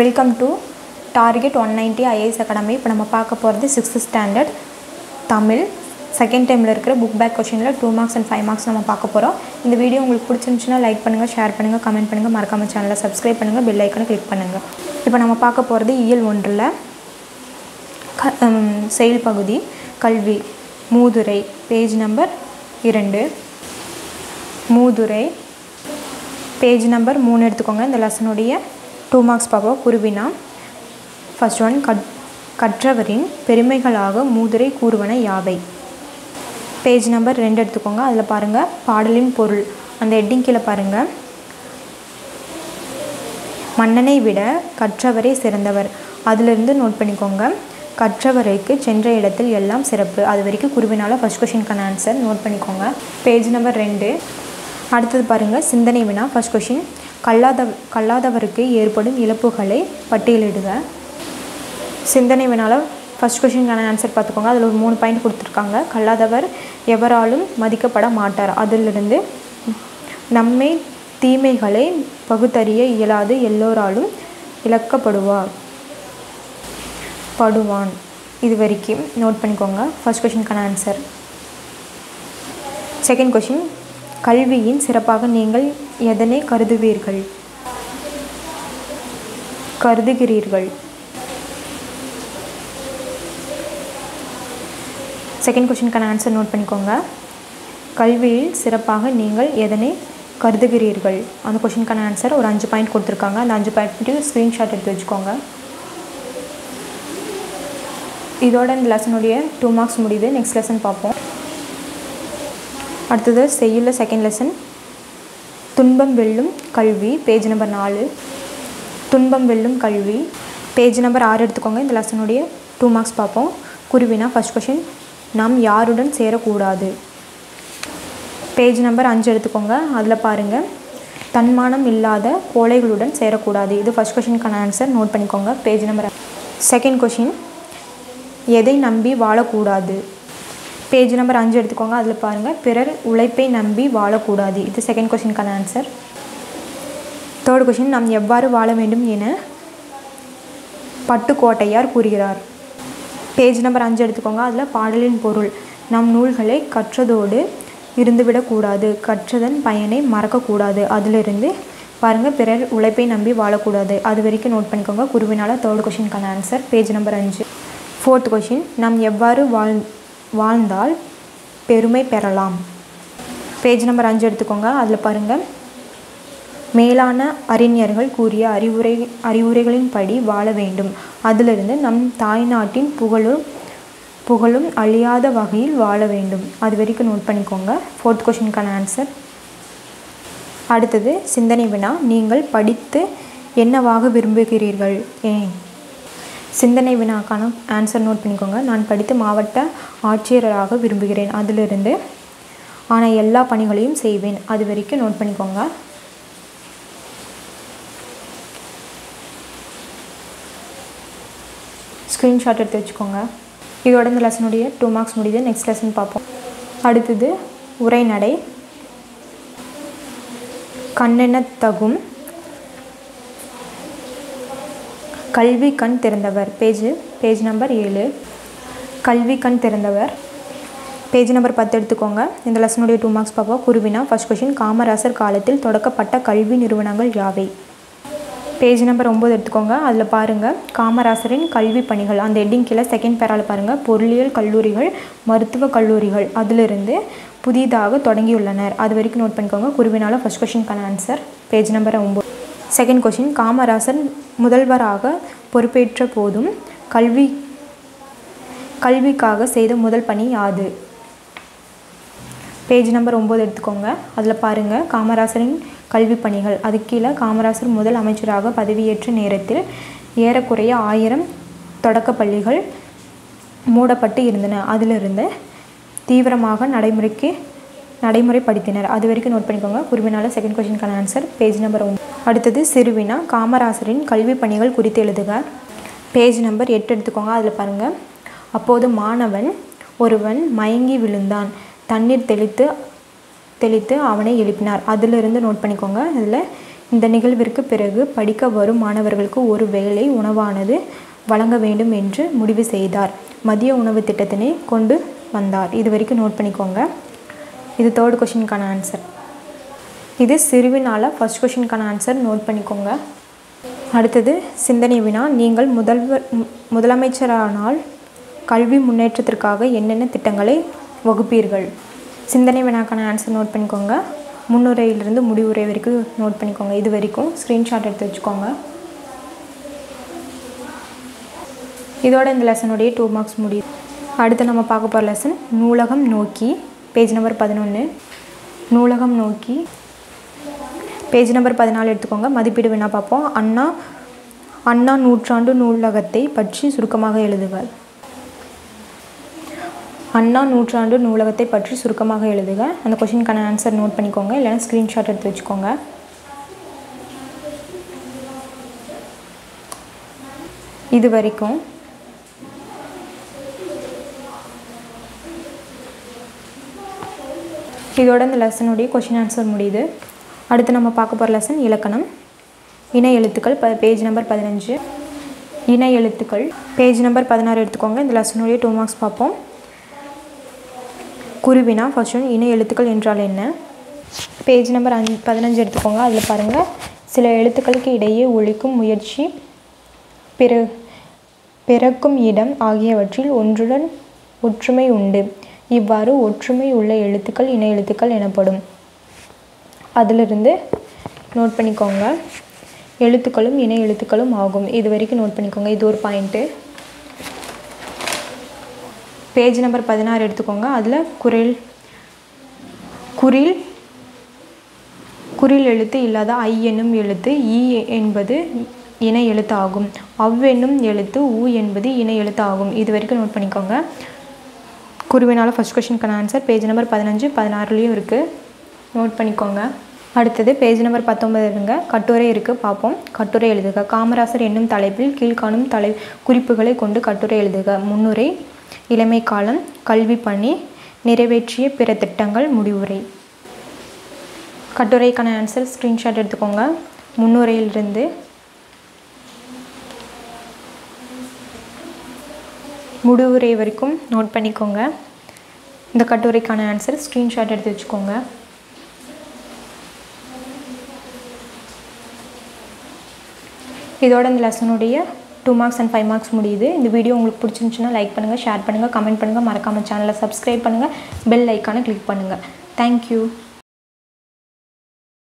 Welcome to target one ninety IAS academy இப்போ நம்ம பார்க்க போகிறது சிக்ஸ்த் ஸ்டாண்டர்ட் தமிழ். செகண்ட் டைமில் இருக்கிற புக் பேக் கொஷினில் two marks and five marks நம்ம பார்க்க போகிறோம் இந்த வீடியோ உங்களுக்கு பிடிச்சிருந்துச்சுன்னா லைக் பண்ணுங்கள் ஷேர் பண்ணுங்கள் கமெண்ட் பண்ணுங்கள் மறக்காமல் சேனலை சப்ஸ்கிரைப் பண்ணுங்கள் பெல் ஐக்கனை கிளிக் பண்ணுங்கள் இப்போ நம்ம பார்க்க போகிறது இயல் ஒன்றில் க செயல் பகுதி கல்வி மூதுரை பேஜ் நம்பர் இரண்டு. மூதுரை பேஜ் நம்பர் மூணு எடுத்துக்கோங்க. இந்த லெசனுடைய டூ மார்க்ஸ் பார்ப்போம் குருவினா ஃபர்ஸ்ட் ஒன் கட் கற்றவரின் பெருமைகளாக மூதுரை கூறுவன யாவை? பேஜ் நம்பர் ரெண்டு எடுத்துக்கோங்க அதில் பாருங்கள் பாடலின் பொருள். அந்த ஹெட்டிங் கீழே பாருங்கள் மன்னனை விட கற்றவரே சிறந்தவர். அதிலிருந்து நோட் பண்ணிக்கோங்க. கற்றவரைக்கு சென்ற இடத்தில் எல்லாம் சிறப்பு. அது வரைக்கும் குருவினால ஃபஸ்ட் கொஷினுக்கான ஆன்சர் நோட் பண்ணிக்கோங்க. பேஜ் நம்பர் ரெண்டு. அடுத்தது பாருங்கள் சிந்தனை வினா ஃபஸ்ட் கொஷின் கல்லாத கல்லாதவருக்கு ஏற்படும் இழப்புகளை பட்டியலிடுக. சிந்தனை வினால ஃபஸ்ட் கொஷினுக்கான ஆன்சர் பார்த்துக்கோங்க. அதில் ஒரு மூணு பாயிண்ட் கொடுத்துருக்காங்க. கல்லாதவர் எவராலும் மதிக்கப்பட மாட்டார். அதிலிருந்து நம்மை தீமைகளை பகுத்தறிய இயலாது. எல்லோராலும் இழக்கப்படுவார். படுவான். இது வரைக்கும் நோட் பண்ணிக்கோங்க. ஃபர்ஸ்ட் கொஷினுக்கான ஆன்சர் செகண்ட் கொஷின் கல்வியின் சிறப்பாக நீங்கள் எதனை கருதுவீர்கள்? கருதுகிறீர்கள். செகண்ட் கொஷினுக்கான ஆன்சர் நோட் பண்ணிக்கோங்க. கல்வியில் சிறப்பாக நீங்கள் எதனை கருதுகிறீர்கள்? அந்த கொஷினுக்கான ஆன்சர் ஒரு அஞ்சு பாயிண்ட் கொடுத்துருக்காங்க. அந்த அஞ்சு பாயிண்ட்டையும் ஸ்க்ரீன்ஷாட் எடுத்து வச்சுக்கோங்க. இதோட இந்த லெசனுடைய டூ மார்க்ஸ் முடியுது. நெக்ஸ்ட் லெசன் பார்ப்போம். அடுத்தது செய்யுள்ள செகண்ட் லெசன் துன்பம் வெல்லும் கல்வி பேஜ் நம்பர் நாலு. துன்பம் வெல்லும் கல்வி பேஜ் நம்பர் ஆறு எடுத்துக்கோங்க. இந்த லெசனுடைய டூ மார்க்ஸ் பார்ப்போம். குருவினா ஃபஸ்ட் கொஷின் நாம் யாருடன் சேரக்கூடாது? பேஜ் நம்பர் அஞ்சு எடுத்துக்கோங்க. அதில் பாருங்கள் தன்மானம் இல்லாத கோழைகளுடன் சேரக்கூடாது. இது ஃபஸ்ட் கொஷினுக்கான ஆன்சர் நோட் பண்ணிக்கோங்க. பேஜ் நம்பர் செகண்ட் கொஷின் எதை நம்பி வாழக்கூடாது? பேஜ் நம்பர் அஞ்சு எடுத்துக்கோங்க அதில் பாருங்கள் பிறர் உழைப்பை நம்பி வாழக்கூடாது. இது செகண்ட் கொஷினுக்கான ஆன்சர் தேர்ட் கொஷின் நாம் எவ்வாறு வாழ வேண்டும் என பட்டுக்கோட்டையார் கூறுகிறார். பேஜ் நம்பர் அஞ்சு எடுத்துக்கோங்க அதில் பாடலின் பொருள். நம் நூல்களை கற்றதோடு இருந்துவிடக்கூடாது கற்றதன் பயனை மறக்கக்கூடாது. அதிலிருந்து பாருங்கள் பிறர் உழைப்பை நம்பி வாழக்கூடாது. அது வரைக்கும் நோட் பண்ணிக்கோங்க. குருவினால தேர்ட் கொஷினுக்கான ஆன்சர் பேஜ் நம்பர் அஞ்சு. ஃபோர்த் கொஷின் நாம் எவ்வாறு வாழ் வாழ்ந்தால் பெருமை பெறலாம். பேஜ் நம்பர் அஞ்சு எடுத்துக்கோங்க. அதில் பாருங்கள் மேலான அறிஞர்கள் கூறிய அறிவுரை அறிவுரைகளின்படி வாழ வேண்டும். அதிலிருந்து நம் தாய்நாட்டின் புகழும் புகழும் அழியாத வகையில் வாழ வேண்டும். அது வரைக்கும் நோட் பண்ணிக்கோங்க. ஃபோர்த் கொஷினுக்கான ஆன்சர் அடுத்தது சிந்தனை வினா. நீங்கள் படித்து என்னவாக விரும்புகிறீர்கள்? ஏன்? சிந்தனை வினாக்கான ஆன்சர் நோட் பண்ணிக்கோங்க. நான் படித்து மாவட்ட ஆட்சியராக விரும்புகிறேன். அதிலிருந்து ஆனால் எல்லா பணிகளையும் செய்வேன். அது வரைக்கும் நோட் பண்ணிக்கோங்க. ஸ்க்ரீன்ஷாட் எடுத்து வச்சுக்கோங்க. இதோட இந்த லெசனுடைய டூ மார்க்ஸ் முடியுது. நெக்ஸ்ட் லெசன் பார்ப்போம். அடுத்தது உரைநடை. கண்ணென தகும் கல்வி கண் திறந்தவர். பேஜ் பேஜ் நம்பர் ஏழு. கல்வி கண் திறந்தவர். பேஜ் நம்பர் பத்து எடுத்துக்கோங்க. இந்த லெசனுடைய டூ மார்க்ஸ் பார்ப்போம். குருவினா ஃபஸ்ட் கொஷின் காமராசர் காலத்தில் தொடக்கப்பட்ட கல்வி நிறுவனங்கள் யாவை? பேஜ் நம்பர் ஒம்பது எடுத்துக்கோங்க. அதில் பாருங்கள் காமராசரின் கல்வி பணிகள். அந்த ஹெட்டிங் கீழே செகண்ட் பேரால் பாருங்கள் பொருளியல் கல்லூரிகள் மருத்துவ கல்லூரிகள். அதிலிருந்து புதிதாக தொடங்கியுள்ளனர். அது வரைக்கும் நோட் பண்ணிக்கோங்க. குருவினால ஃபஸ்ட் கொஷினுக்கான ஆன்சர் பேஜ் நம்பர் ஒம்பது செகண்ட் கொஷின் காமராசர் முதல்வராக பொறுப்பேற்ற போதும் கல்வி கல்விக்காக செய்த முதல் பணி யாது? பேஜ் நம்பர் ஒம்பது எடுத்துக்கோங்க. அதில் பாருங்கள் காமராசரின் கல்வி பணிகள். அது கீழே காமராசர் முதல் அமைச்சராக பதவியேற்ற நேரத்தில் ஏறக்குறைய ஆயிரம் தொடக்கப் பள்ளிகள் மூடப்பட்டு இருந்தன. அதிலிருந்து தீவிரமாக நடைமுறைக்கு நடைமுறைப்படுத்தினர். அது வரைக்கும் நோட் பண்ணிக்கோங்க. குருவினால செகண்ட் கொஷினுக்கான ஆன்சர் பேஜ் நம்பர் ஒன்று அடுத்தது சிறுவினா காமராசரின் கல்வி பணிகள் குறித்து எழுதுக. பேஜ் நம்பர் எட்டு எடுத்துக்கோங்க அதில் பாருங்கள் அப்போது மாணவன் ஒருவன் மயங்கி விழுந்தான். தண்ணீர் தெளித்து தெளித்து அவனை எழுப்பினார். அதிலிருந்து நோட் பண்ணிக்கோங்க. இதில் இந்த நிகழ்விற்கு பிறகு படிக்க வரும் மாணவர்களுக்கு ஒரு வேலை உணவானது வழங்க வேண்டும் என்று முடிவு செய்தார். மதிய உணவு திட்டத்தினை கொண்டு வந்தார். இது வரைக்கும் நோட் பண்ணிக்கோங்க. இது தேர்ட் கொஷினுக்கான ஆன்சர் இது சிறுவினால ஃபஸ்ட் கொஷினுக்கான ஆன்சர் நோட் பண்ணிக்கோங்க. அடுத்தது சிந்தனை வினா நீங்கள் முதல்வர் முதலமைச்சரானால் கல்வி முன்னேற்றத்திற்காக என்னென்ன திட்டங்களை வகுப்பீர்கள்? சிந்தனை வினாக்கான ஆன்சர் நோட் பண்ணிக்கோங்க. முன்னுரையிலிருந்து முடிவுரை வரைக்கும் நோட் பண்ணிக்கோங்க. இது வரைக்கும் ஸ்க்ரீன்ஷாட் எடுத்து வச்சுக்கோங்க. இதோட இந்த லெசனுடைய டூ மார்க்ஸ் முடியும். அடுத்து நம்ம பார்க்க போகிற லெசன் நூலகம் நோக்கி பேஜ் நம்பர் பதினொன்று நூலகம் நோக்கி பேஜ் நம்பர் பதினாலு எடுத்துக்கோங்க. மதிப்பீடு வேணா பார்ப்போம். அண்ணா அண்ணா நூற்றாண்டு நூலகத்தை பற்றி சுருக்கமாக எழுதுக. அண்ணா நூற்றாண்டு நூலகத்தை பற்றி சுருக்கமாக எழுதுக. அந்த கொஷினுக்கான ஆன்சர் நோட் பண்ணிக்கோங்க. இல்லைனா ஸ்க்ரீன்ஷாட் எடுத்து வச்சுக்கோங்க. இது வரைக்கும் இதோட இந்த லெசனுடைய கொஷின் ஆன்சர் முடியுது. அடுத்து நம்ம பார்க்க போகிற லெசன் இலக்கணம். இணை எழுத்துக்கள் ப பேஜ் நம்பர் பதினஞ்சு. இணை எழுத்துக்கள். பேஜ் நம்பர் பதினாறு எடுத்துக்கோங்க. இந்த லெசனுடைய டூ மார்க்ஸ் பார்ப்போம். குருவினா ஃபர்ஸ்ட் ஒன் இணை எழுத்துக்கள் என்றால் என்ன? பேஜ் நம்பர் அஞ்சு பதினஞ்சு எடுத்துக்கோங்க. அதில் பாருங்கள் சில எழுத்துக்களுக்கு இடையே ஒழிக்கும் முயற்சி பிற பிறக்கும் இடம் ஆகியவற்றில் ஒன்றுடன் ஒற்றுமை உண்டு. இவ்வாறு ஒற்றுமை உள்ள எழுத்துக்கள் இணை எழுத்துக்கள் எனப்படும். அதிலிருந்து நோட் பண்ணிக்கோங்க. எழுத்துக்களும் இணை எழுத்துக்களும் ஆகும். இது வரைக்கும் நோட் பண்ணிக்கோங்க. இது ஒரு பாயிண்ட்டு பேஜ் நம்பர் பதினாறு எடுத்துக்கோங்க. அதில் குரில் குறில் குறில் எழுத்து இல்லாத ஐ என்னும் எழுத்து இ என்பது இணை எழுத்து ஆகும் அவ் என்னும் எழுத்து ஊ என்பது இணை எழுத்து ஆகும் இது வரைக்கும் நோட் பண்ணிக்கோங்க. குருவினால் ஃபஸ்ட் கொஷினுக்கான ஆன்சர் பேஜ் நம்பர் பதினஞ்சு பதினாறுலேயும் இருக்குது நோட் பண்ணிக்கோங்க. அடுத்தது பேஜ் நம்பர் பத்தொன்பது இருங்க. கட்டுரை இருக்குது பார்ப்போம். கட்டுரை எழுதுக. காமராசர் என்னும் தலைப்பில் கீழ்காணும் தலை குறிப்புகளை கொண்டு கட்டுரை எழுதுக. முன்னுரை இளமை காலம் கல்வி பணி நிறைவேற்றிய பிற திட்டங்கள் முடிவுரை. கட்டுரைக்கான ஆன்சர் ஸ்க்ரீன்ஷாட் எடுத்துக்கோங்க. முன்னுரையிலிருந்து முடிவுரை வரைக்கும் நோட் பண்ணிக்கோங்க. இந்த கட்டுரைக்கான ஆன்சர் ஸ்க்ரீன்ஷாட் எடுத்து வச்சுக்கோங்க. இதோட இந்த லெசனுடைய two marks and five marks முடியுது. இந்த வீடியோ உங்களுக்கு பிடிச்சிருந்துச்சுன்னா லைக் பண்ணுங்கள் ஷேர் பண்ணுங்கள் கமெண்ட் பண்ணுங்கள் மறக்காமல் சேனலை சப்ஸ்கிரைப் பண்ணுங்கள் பெல் ஐக்கானை கிளிக் பண்ணுங்கள் தேங்க்யூ